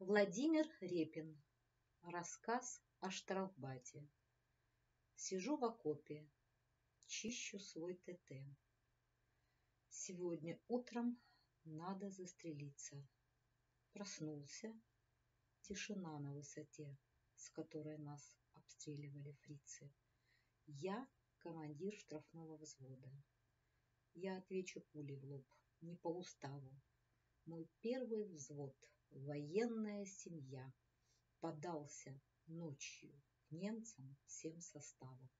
Владимир Репин. Рассказ о штрафбате. Сижу в окопе, чищу свой ТТ. Сегодня утром надо застрелиться. Проснулся. Тишина на высоте, с которой нас обстреливали фрицы. Я командир штрафного взвода. Я отвечу пулей в лоб, не по уставу. Мой первый взвод – военная семья подался ночью к немцам всем составом.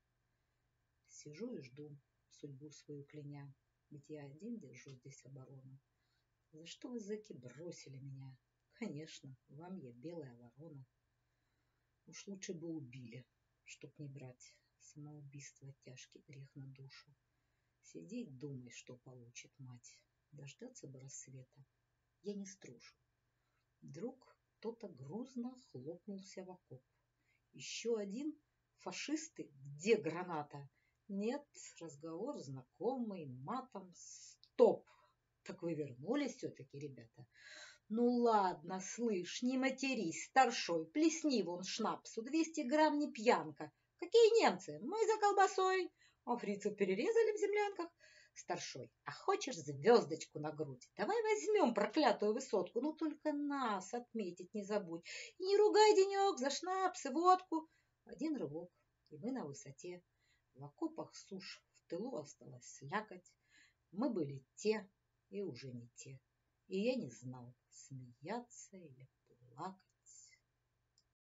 Сижу и жду судьбу свою кляня, ведь я один держу здесь оборону. За что вы, зэки, бросили меня? Конечно, вам я белая ворона. Уж лучше бы убили, чтоб не брать самоубийство тяжкий грех на душу. Сидеть, думай, что получит мать. Дождаться бы рассвета. Я не струшу. Вдруг кто-то грузно хлопнулся в окоп. Еще один? Фашисты? Где граната? Нет, разговор знакомый, матом. Стоп! Так вы вернулись все-таки, ребята? Ну ладно, слышь, не матерись, старшой, плесни вон шнапсу, 200 грамм не пьянка. Какие немцы? Мы за колбасой. А фрицев перерезали в землянках. Старшой, а хочешь звездочку на грудь? Давай возьмем проклятую высотку, ну только нас отметить не забудь. И не ругай денек за шнапс и водку. Один рывок, и мы на высоте. В окопах сушь, в тылу осталась слякоть. Мы были те и уже не те. И я не знал, смеяться или плакать.